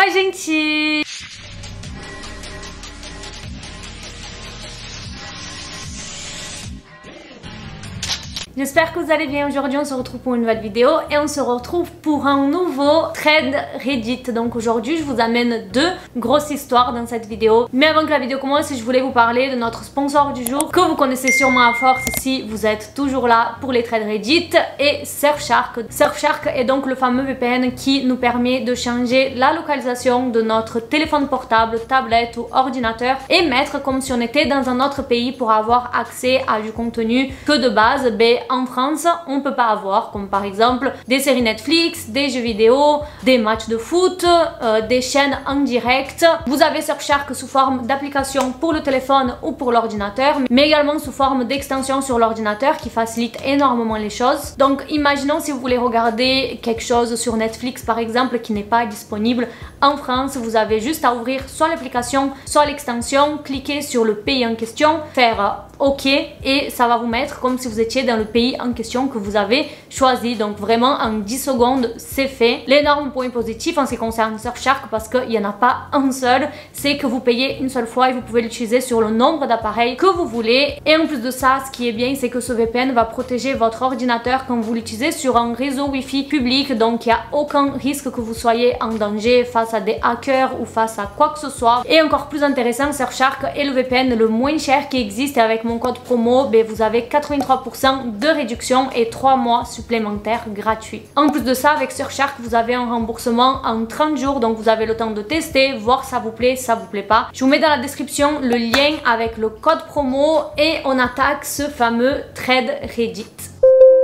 Oi, gente! J'espère que vous allez bien. Aujourd'hui, on se retrouve pour une nouvelle vidéo et on se retrouve pour un nouveau thread Reddit. Donc aujourd'hui, je vous amène deux grosses histoires dans cette vidéo. Mais avant que la vidéo commence, je voulais vous parler de notre sponsor du jour que vous connaissez sûrement à force si vous êtes toujours là pour les threads Reddit et Surfshark. Surfshark est donc le fameux VPN qui nous permet de changer la localisation de notre téléphone portable, tablette ou ordinateur et mettre comme si on était dans un autre pays pour avoir accès à du contenu que de base, ben, en France, on peut pas avoir, comme par exemple des séries Netflix, des jeux vidéo, des matchs de foot, euh, des chaînes en direct. Vous avez Surfshark sous forme d'application pour le téléphone ou pour l'ordinateur, mais également sous forme d'extension sur l'ordinateur qui facilite énormément les choses. Donc imaginons si vous voulez regarder quelque chose sur Netflix par exemple qui n'est pas disponible en France, vous avez juste à ouvrir soit l'application, soit l'extension, cliquer sur le pays en question, faire OK et ça va vous mettre comme si vous étiez dans le pays en question que vous avez choisi. Donc vraiment en 10 secondes c'est fait. L'énorme point positif en ce qui concerne Surfshark parce qu'il n'y en a pas un seul, c'est que vous payez une seule fois et vous pouvez l'utiliser sur le nombre d'appareils que vous voulez. Et en plus de ça, ce qui est bien c'est que ce VPN va protéger votre ordinateur quand vous l'utilisez sur un réseau Wi-Fi public. Donc il n'y a aucun risque que vous soyez en danger face à des hackers ou face à quoi que ce soit. Et encore plus intéressant, Surfshark est le VPN le moins cher qui existe avec mon code promo, ben, vous avez 83% de réduction et 3 mois supplémentaires gratuits. En plus de ça, avec Surfshark, vous avez un remboursement en 30 jours, donc vous avez le temps de tester, voir ça vous plaît, ça vous plaît pas. Je vous mets dans la description le lien avec le code promo et on attaque ce fameux trade Reddit.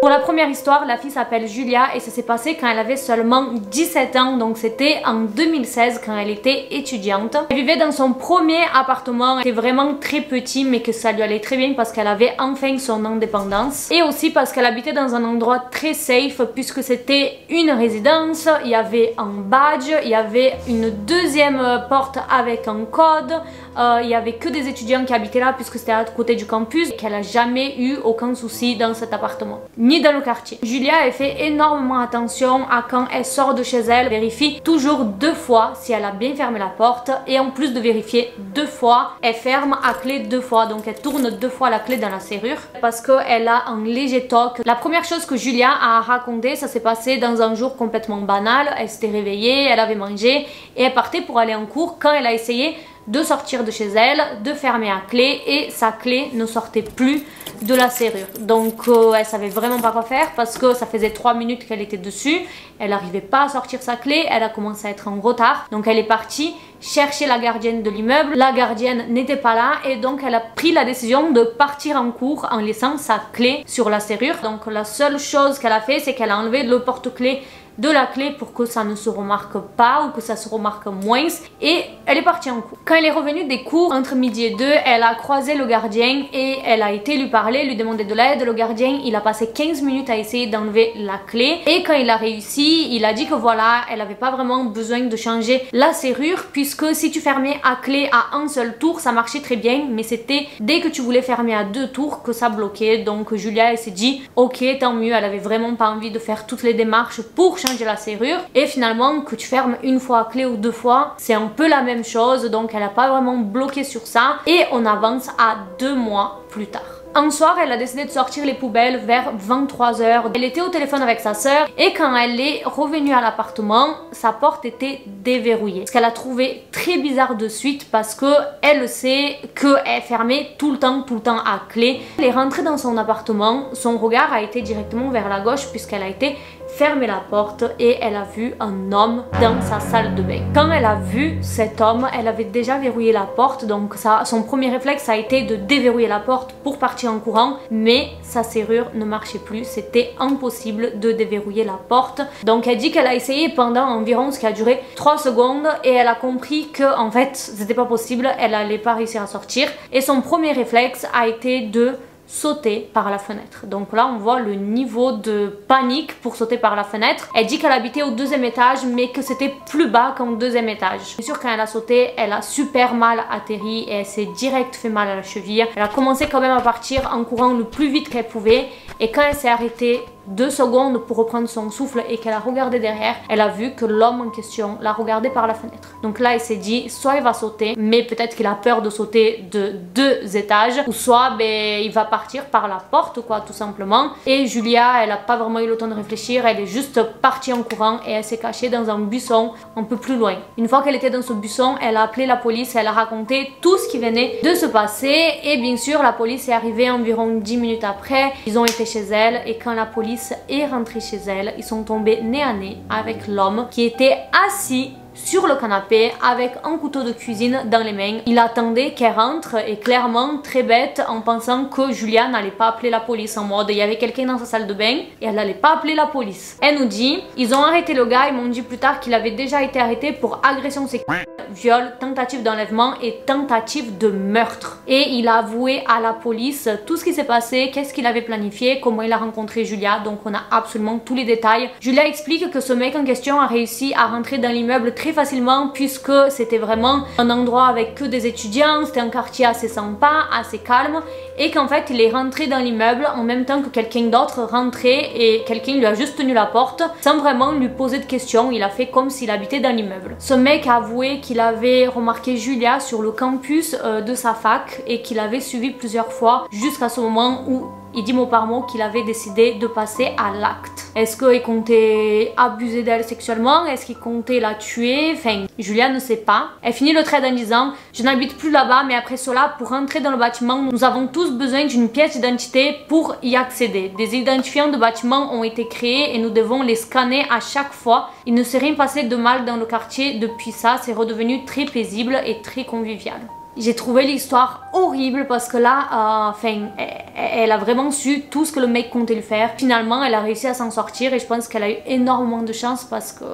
Pour la première histoire, la fille s'appelle Julia et ça s'est passé quand elle avait seulement 17 ans, donc c'était en 2016 quand elle était étudiante. Elle vivait dans son premier appartement, était vraiment très petit mais que ça lui allait très bien parce qu'elle avait enfin son indépendance. Et aussi parce qu'elle habitait dans un endroit très safe puisque c'était une résidence, il y avait un badge, il y avait une deuxième porte avec un code, euh, il y avait que des étudiants qui habitaient là puisque c'était à côté du campus et qu'elle a jamais eu aucun souci dans cet appartement dans le quartier. Julia a fait énormément attention à quand elle sort de chez elle, vérifie toujours deux fois si elle a bien fermé la porte et en plus de vérifier deux fois, elle ferme à clé deux fois donc elle tourne deux fois la clé dans la serrure parce qu'elle a un léger toc. La première chose que Julia a raconté, ça s'est passé dans un jour complètement banal, elle s'était réveillée, elle avait mangé et elle partait pour aller en cours quand elle a essayé de sortir de chez elle, de fermer à clé et sa clé ne sortait plus de la serrure. Donc euh, elle savait vraiment pas quoi faire parce que ça faisait 3 minutes qu'elle était dessus, elle n'arrivait pas à sortir sa clé, elle a commencé à être en retard. Donc elle est partie chercher la gardienne de l'immeuble, la gardienne n'était pas là et donc elle a pris la décision de partir en cours en laissant sa clé sur la serrure. Donc la seule chose qu'elle a fait c'est qu'elle a enlevé le porte-clés de la clé pour que ça ne se remarque pas ou que ça se remarque moins et elle est partie en cours. Quand elle est revenue des cours entre midi et deux, elle a croisé le gardien et elle a été lui parler, lui demander de l'aide. Le gardien, il a passé 15 minutes à essayer d'enlever la clé et quand il a réussi, il a dit que voilà, elle avait pas vraiment besoin de changer la serrure puisque si tu fermais à clé à un seul tour, ça marchait très bien mais c'était dès que tu voulais fermer à deux tours que ça bloquait. Donc Julia, elle s'est dit ok, tant mieux, elle avait vraiment pas envie de faire toutes les démarches pour changer changer la serrure et finalement que tu fermes une fois à clé ou deux fois c'est un peu la même chose donc elle a pas vraiment bloqué sur ça et on avance à deux mois plus tard. Un soir, elle a décidé de sortir les poubelles vers 23h. Elle était au téléphone avec sa sœur et quand elle est revenue à l'appartement, sa porte était déverrouillée. Ce qu'elle a trouvé très bizarre de suite parce que elle sait qu'elle fermait tout le temps, tout le temps à clé. Elle est rentrée dans son appartement, son regard a été directement vers la gauche puisqu'elle a été fermé la porte et elle a vu un homme dans sa salle de bain. Quand elle a vu cet homme, elle avait déjà verrouillé la porte donc son premier réflexe a été de déverrouiller la porte pour partir en courant mais sa serrure ne marchait plus, c'était impossible de déverrouiller la porte. Donc elle dit qu'elle a essayé pendant environ ce qui a duré 3 secondes et elle a compris que en fait c'était pas possible, elle allait pas réussir à sortir et son premier réflexe a été de sauter par la fenêtre. Donc là, on voit le niveau de panique pour sauter par la fenêtre. Elle dit qu'elle habitait au deuxième étage, mais que c'était plus bas qu'au deuxième étage. Bien sûr, quand elle a sauté, elle a super mal atterri et elle s'est direct fait mal à la cheville. Elle a commencé quand même à partir en courant le plus vite qu'elle pouvait. Et quand elle s'est arrêtée deux secondes pour reprendre son souffle et qu'elle a regardé derrière, elle a vu que l'homme en question l'a regardé par la fenêtre. Donc là, il s'est dit, soit il va sauter, mais peut-être qu'il a peur de sauter de deux étages, ou soit ben, il va partir par la porte, quoi, tout simplement. Et Julia, elle a pas vraiment eu le temps de réfléchir, elle est juste partie en courant et elle s'est cachée dans un buisson un peu plus loin. Une fois qu'elle était dans ce buisson, elle a appelé la police, elle a raconté tout ce qui venait de se passer et bien sûr la police est arrivée environ 10 minutes après. Ils ont été chez elle et quand la police est rentrée chez elle, ils sont tombés nez à nez avec l'homme qui était assis sur le canapé avec un couteau de cuisine dans les mains. Il attendait qu'elle rentre et clairement très bête en pensant que Julia n'allait pas appeler la police en mode il y avait quelqu'un dans sa salle de bain et elle n'allait pas appeler la police. Elle nous dit ils ont arrêté le gars, ils m'ont dit plus tard qu'il avait déjà été arrêté pour agression sexuelle, viol, tentative d'enlèvement et tentative de meurtre. Et il a avoué à la police tout ce qui s'est passé, qu'est-ce qu'il avait planifié, comment il a rencontré Julia, donc on a absolument tous les détails. Julia explique que ce mec en question a réussi à rentrer dans l'immeuble très facilement puisque c'était vraiment un endroit avec que des étudiants, c'était un quartier assez sympa, assez calme et qu'en fait il est rentré dans l'immeuble en même temps que quelqu'un d'autre rentrait et quelqu'un lui a juste tenu la porte sans vraiment lui poser de questions, il a fait comme s'il habitait dans l'immeuble. Ce mec a avoué qu'il avait remarqué Julia sur le campus euh, de sa fac et qu'il avait suivi plusieurs fois jusqu'à ce moment où il dit mot par mot qu'il avait décidé de passer à l'acte. Est-ce qu'il comptait abuser d'elle sexuellement? Est-ce qu'il comptait la tuer? Enfin, Julia ne sait pas. Elle finit le trade en disant Je n'habite plus là-bas, mais après cela, pour entrer dans le bâtiment, nous avons tous besoin d'une pièce d'identité pour y accéder. Des identifiants de bâtiments ont été créés et nous devons les scanner à chaque fois. Il ne s'est rien passé de mal dans le quartier depuis ça, c'est redevenu très paisible et très convivial. J'ai trouvé l'histoire horrible parce que là, euh, enfin, elle, a vraiment su tout ce que le mec comptait lui faire. Finalement, elle a réussi à s'en sortir et je pense qu'elle a eu énormément de chance parce que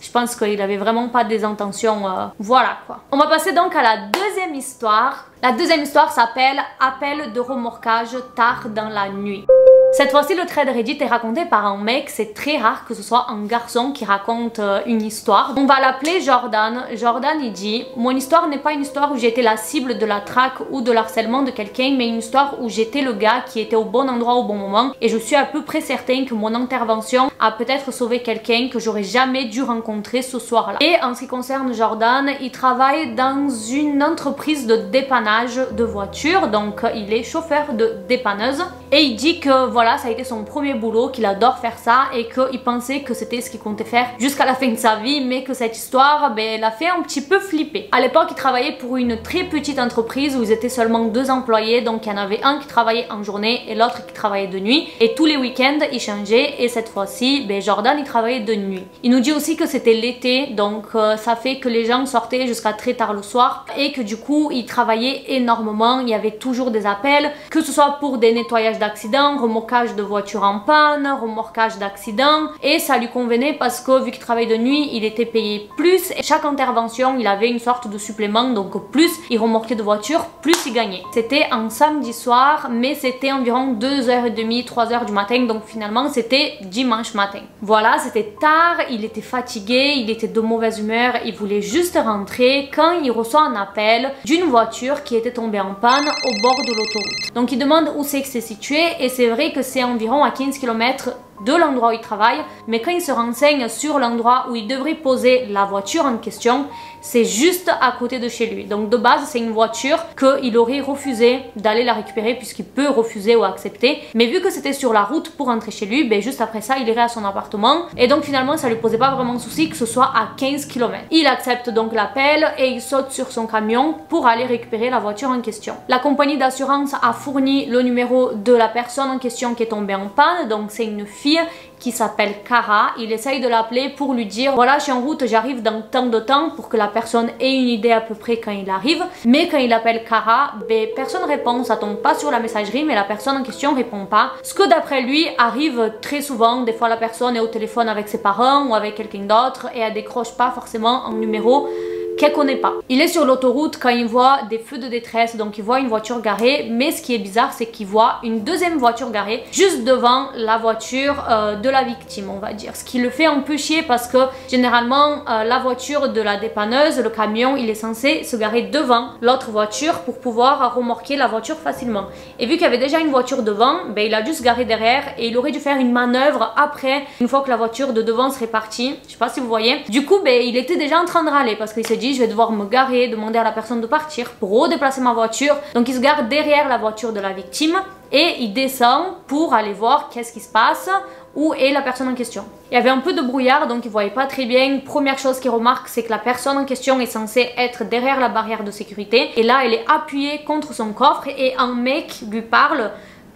je pense qu'il avait vraiment pas des intentions. Euh, voilà quoi. On va passer donc à la deuxième histoire. La deuxième histoire s'appelle Appel de remorquage tard dans la nuit. Cette fois-ci, le trade Reddit est raconté par un mec. C'est très rare que ce soit un garçon qui raconte euh, une histoire. On va l'appeler Jordan. Jordan, il dit Mon histoire n'est pas une histoire où j'étais la cible de la traque ou de l'harcèlement de quelqu'un, mais une histoire où j'étais le gars qui était au bon endroit au bon moment. Et je suis à peu près certain que mon intervention a peut-être sauvé quelqu'un que j'aurais jamais dû rencontrer ce soir-là. Et en ce qui concerne Jordan, il travaille dans une entreprise de dépannage de voitures. Donc, il est chauffeur de dépanneuse. Et il dit que voilà, ça a été son premier boulot, qu'il adore faire ça et qu'il pensait que c'était ce qu'il comptait faire jusqu'à la fin de sa vie, mais que cette histoire, ben, l'a fait un petit peu flipper. À l'époque, il travaillait pour une très petite entreprise où ils étaient seulement deux employés, donc il y en avait un qui travaillait en journée et l'autre qui travaillait de nuit. Et tous les week-ends, il changeait et cette fois-ci, ben, Jordan, il travaillait de nuit. Il nous dit aussi que c'était l'été, donc euh, ça fait que les gens sortaient jusqu'à très tard le soir et que du coup, il travaillait énormément. Il y avait toujours des appels, que ce soit pour des nettoyages d'accidents, remorquage de voitures en panne, remorquage d'accidents et ça lui convenait parce que vu qu'il travaille de nuit, il était payé plus chaque intervention, il avait une sorte de supplément donc plus il remorquait de voitures, plus il gagnait. C'était un samedi soir mais c'était environ 2h30, 3h du matin donc finalement c'était dimanche Voilà, c'était tard, il était fatigué, il était de mauvaise humeur, il voulait juste rentrer quand il reçoit un appel d'une voiture qui était tombée en panne au bord de l'autoroute. Donc il demande où c'est que c'est situé et c'est vrai que c'est environ à 15 km de l'endroit où il travaille, mais quand il se renseigne sur l'endroit où il devrait poser la voiture en question, c'est juste à côté de chez lui. Donc de base, c'est une voiture qu'il aurait refusé d'aller la récupérer puisqu'il peut refuser ou accepter. Mais vu que c'était sur la route pour rentrer chez lui, ben juste après ça, il irait à son appartement. Et donc finalement, ça lui posait pas vraiment de souci que ce soit à 15 km. Il accepte donc l'appel et il saute sur son camion pour aller récupérer la voiture en question. La compagnie d'assurance a fourni le numéro de la personne en question qui est tombée en panne. Donc c'est une fille qui s'appelle Cara. Il essaye de l'appeler pour lui dire voilà je suis en route, j'arrive dans tant de temps pour que la personne ait une idée à peu près quand il arrive. Mais quand il appelle Cara, ben, personne répond, ça tombe pas sur la messagerie mais la personne en question répond pas. Ce que d'après lui arrive très souvent, des fois la personne est au téléphone avec ses parents ou avec quelqu'un d'autre et elle décroche pas forcément un numéro qu'elle connaît pas. Il est sur l'autoroute quand il voit des feux de détresse, donc il voit une voiture garée, mais ce qui est bizarre, c'est qu'il voit une deuxième voiture garée juste devant la voiture euh, de la victime, on va dire. Ce qui le fait un peu chier parce que généralement, euh, la voiture de la dépanneuse, le camion, il est censé se garer devant l'autre voiture pour pouvoir remorquer la voiture facilement. Et vu qu'il y avait déjà une voiture devant, ben, il a dû se garer derrière et il aurait dû faire une manœuvre après, une fois que la voiture de devant serait partie. Je sais pas si vous voyez. Du coup, ben, il était déjà en train de râler parce qu'il s'est dit, je vais devoir me garer, demander à la personne de partir pour redéplacer ma voiture. Donc il se gare derrière la voiture de la victime et il descend pour aller voir qu'est-ce qui se passe, où est la personne en question. Il y avait un peu de brouillard donc il voyait pas très bien. Première chose qu'il remarque c'est que la personne en question est censée être derrière la barrière de sécurité et là elle est appuyée contre son coffre et un mec lui parle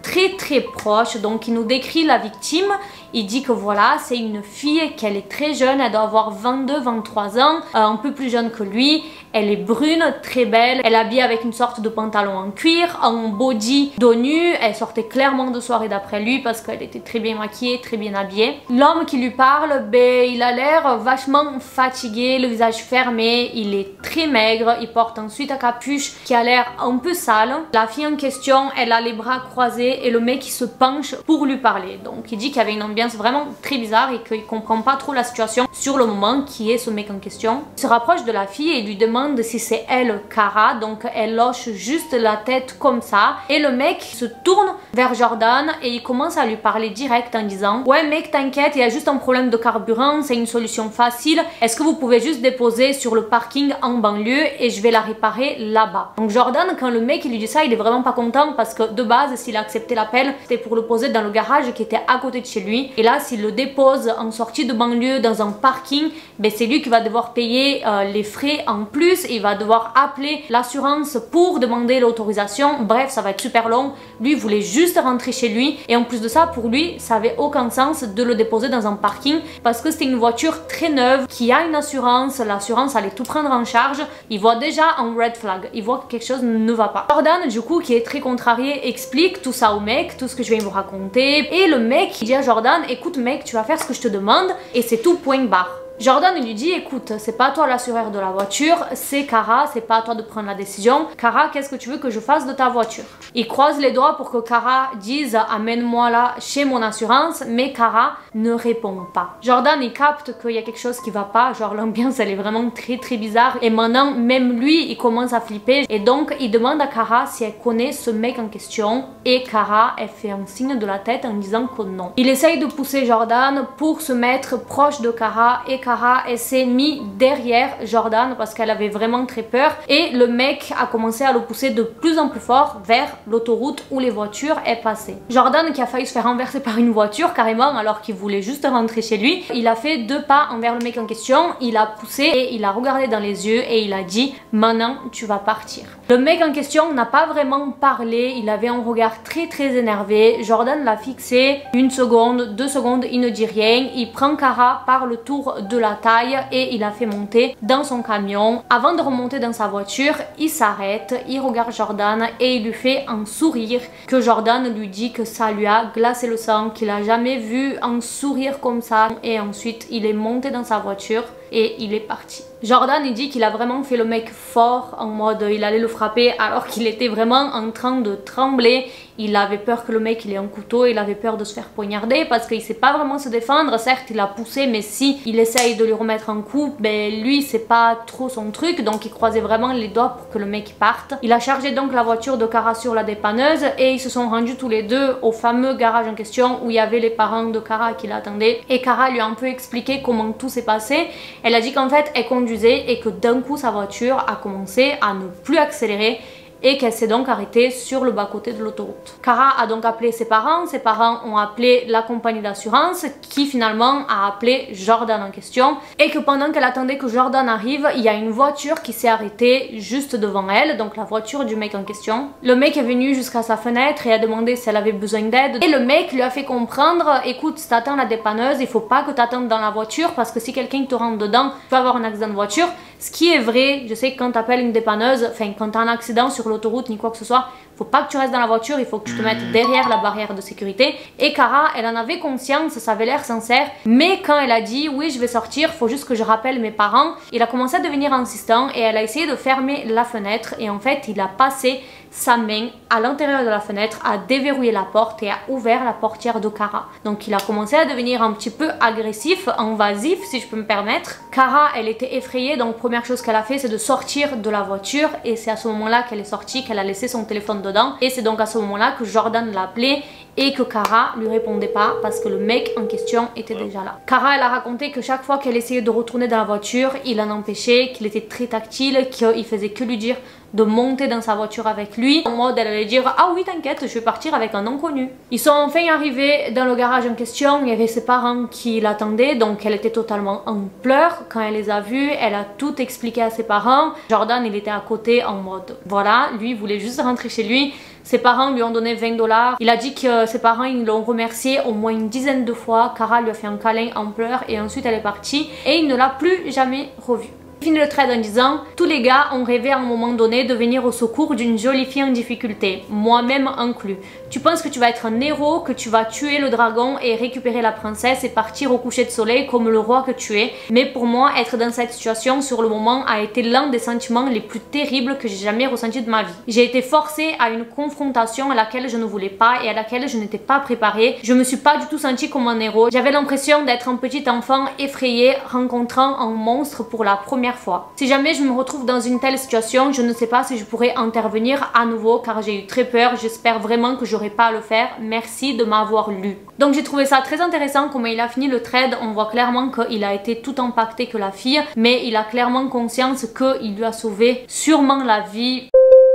très très proche donc il nous décrit la victime il dit que voilà, c'est une fille, qu'elle est très jeune, elle doit avoir 22-23 ans, euh, un peu plus jeune que lui. Elle est brune, très belle, elle est habillée avec une sorte de pantalon en cuir, en body dos nu, elle sortait clairement de soirée d'après lui parce qu'elle était très bien maquillée, très bien habillée. L'homme qui lui parle, ben, il a l'air vachement fatigué, le visage fermé, il est très maigre, il porte ensuite un capuche qui a l'air un peu sale. La fille en question, elle a les bras croisés et le mec qui se penche pour lui parler. Donc il dit qu'il y avait une ambiance vraiment très bizarre et qu'il comprend pas trop la situation sur le moment qui est ce mec en question. Il se rapproche de la fille et lui demande si c'est elle Cara, donc elle loche juste la tête comme ça. Et le mec se tourne vers Jordan et il commence à lui parler direct en disant ouais mec t'inquiète il y a juste un problème de carburant c'est une solution facile. Est-ce que vous pouvez juste déposer sur le parking en banlieue et je vais la réparer là-bas donc Jordan quand le mec lui dit ça il est vraiment pas content parce que de base s'il a accepté l'appel c'était pour le poser dans le garage qui était à côté de chez lui. Et là, s'il le dépose en sortie de banlieue dans un parking, ben c'est lui qui va devoir payer euh, les frais en plus. Il va devoir appeler l'assurance pour demander l'autorisation. Bref, ça va être super long. Lui, voulait juste rentrer chez lui. Et en plus de ça, pour lui, ça avait aucun sens de le déposer dans un parking parce que c'était une voiture très neuve qui a une assurance. L'assurance allait tout prendre en charge. Il voit déjà un red flag. Il voit que quelque chose ne va pas. Jordan, du coup, qui est très contrarié, explique tout ça au mec, tout ce que je viens vous raconter. Et le mec, il dit à Jordan, écoute mec, tu vas faire ce que je te demande et c'est tout point barre. Jordan lui dit écoute c'est pas toi l'assureur de la voiture c'est Cara c'est pas à toi de prendre la décision. Cara qu'est-ce que tu veux que je fasse de ta voiture? Il croise les doigts pour que Cara dise amène-moi là chez mon assurance mais Cara ne répond pas. Jordan il capte qu'il y a quelque chose qui va pas genre l'ambiance elle est vraiment très très bizarre. Et maintenant même lui il commence à flipper. Et donc il demande à Cara si elle connaît ce mec en question. Et Cara elle fait un signe de la tête en disant que non. Il essaye de pousser Jordan pour se mettre proche de Cara et Cara s'est mis derrière Jordan parce qu'elle avait vraiment très peur et le mec a commencé à le pousser de plus en plus fort vers l'autoroute où les voitures est passées. Jordan qui a failli se faire renverser par une voiture carrément alors qu'il voulait juste rentrer chez lui, il a fait deux pas envers le mec en question, il a poussé et il a regardé dans les yeux et il a dit maintenant tu vas partir. Le mec en question n'a pas vraiment parlé, il avait un regard très très énervé, Jordan l'a fixé une seconde, deux secondes, il ne dit rien, il prend Cara par le tour de la taille et il a fait monter dans son camion. Avant de remonter dans sa voiture, il s'arrête, il regarde Jordan et il lui fait un sourire que Jordan lui dit que ça lui a glacé le sang, qu'il a jamais vu un sourire comme ça et ensuite il est monté dans sa voiture et il est parti. Jordan il dit qu'il a vraiment fait le mec fort en mode il allait le frapper alors qu'il était vraiment en train de trembler. Il avait peur que le mec il ait un couteau, il avait peur de se faire poignarder parce qu'il sait pas vraiment se défendre. Certes il a poussé mais si il essaye de lui remettre un coup, ben lui c'est pas trop son truc donc il croisait vraiment les doigts pour que le mec parte. Il a chargé donc la voiture de Cara sur la dépanneuse et ils se sont rendus tous les deux au fameux garage en question où il y avait les parents de Cara qui l'attendaient et Cara lui a un peu expliqué comment tout s'est passé. Elle a dit qu'en fait elle et que d'un coup sa voiture a commencé à ne plus accélérer et qu'elle s'est donc arrêtée sur le bas-côté de l'autoroute. Cara a donc appelé ses parents, ses parents ont appelé la compagnie d'assurance qui finalement a appelé Jordan en question et que pendant qu'elle attendait que Jordan arrive, il y a une voiture qui s'est arrêtée juste devant elle, donc la voiture du mec en question. Le mec est venu jusqu'à sa fenêtre et a demandé si elle avait besoin d'aide et le mec lui a fait comprendre écoute, si t'attends la dépanneuse, il faut pas que t'attendes dans la voiture parce que si quelqu'un te rentre dedans, tu vas avoir un accident de voiture. Ce qui est vrai, je sais que quand t'appelles une dépanneuse, enfin quand t'as un accident sur l'autoroute ni quoi que ce soit, faut pas que tu restes dans la voiture, il faut que tu te mettes derrière la barrière de sécurité. Et Cara, elle en avait conscience, ça avait l'air sincère, mais quand elle a dit oui, je vais sortir, faut juste que je rappelle mes parents, il a commencé à devenir insistant et elle a essayé de fermer la fenêtre et en fait, il a passé sa main à l'intérieur de la fenêtre, a déverrouillé la porte et a ouvert la portière de Cara. Donc il a commencé à devenir un petit peu agressif, invasif si je peux me permettre. Cara, elle était effrayée, donc première chose qu'elle a fait c'est de sortir de la voiture et c'est à ce moment-là qu'elle est sortie, qu'elle a laissé son téléphone et c'est donc à ce moment-là que Jordan l'a appelé et que Cara lui répondait pas parce que le mec en question était déjà là. Cara elle a raconté que chaque fois qu'elle essayait de retourner dans la voiture, il en empêchait, qu'il était très tactile, qu'il faisait que lui dire de monter dans sa voiture avec lui. En mode, elle allait dire Ah oui, t'inquiète, je vais partir avec un inconnu. Ils sont enfin arrivés dans le garage en question. Il y avait ses parents qui l'attendaient, donc elle était totalement en pleurs. Quand elle les a vus, elle a tout expliqué à ses parents. Jordan, il était à côté en mode Voilà, lui, voulait juste rentrer chez lui. Ses parents lui ont donné 20 dollars. Il a dit que ses parents l'ont remercié au moins une dizaine de fois. Cara lui a fait un câlin en pleurs et ensuite elle est partie et il ne l'a plus jamais revu finit le trade en disant Tous les gars ont rêvé à un moment donné de venir au secours d'une jolie fille en difficulté, moi-même inclus. Tu penses que tu vas être un héros, que tu vas tuer le dragon et récupérer la princesse et partir au coucher de soleil comme le roi que tu es. Mais pour moi, être dans cette situation sur le moment a été l'un des sentiments les plus terribles que j'ai jamais ressenti de ma vie. J'ai été forcée à une confrontation à laquelle je ne voulais pas et à laquelle je n'étais pas préparée. Je me suis pas du tout sentie comme un héros. J'avais l'impression d'être un petit enfant effrayé rencontrant un monstre pour la première fois. Si jamais je me retrouve dans une telle situation, je ne sais pas si je pourrais intervenir à nouveau car j'ai eu très peur. J'espère vraiment que j'aurai pas à le faire. Merci de m'avoir lu. Donc j'ai trouvé ça très intéressant comment il a fini le trade. On voit clairement qu'il a été tout impacté que la fille, mais il a clairement conscience qu'il lui a sauvé sûrement la vie.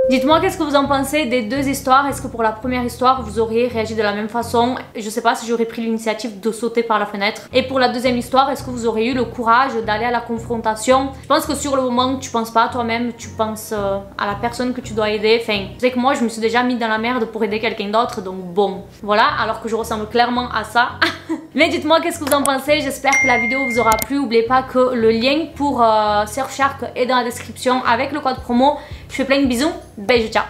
Dites-moi qu'est-ce que vous en pensez des deux histoires? Est-ce que pour la première histoire, vous auriez réagi de la même façon? Je sais pas si j'aurais pris l'initiative de sauter par la fenêtre. Et pour la deuxième histoire, est-ce que vous auriez eu le courage d'aller à la confrontation? Je pense que sur le moment, tu penses pas à toi-même, tu penses euh, à la personne que tu dois aider. Enfin, c'est que moi, je me suis déjà mis dans la merde pour aider quelqu'un d'autre, donc bon. Voilà, alors que je ressemble clairement à ça. Mais dites-moi qu'est-ce que vous en pensez? J'espère que la vidéo vous aura plu. N'oubliez pas que le lien pour euh, Surfshark est dans la description avec le code promo. Je fais plein de bisous. Beijo, ciao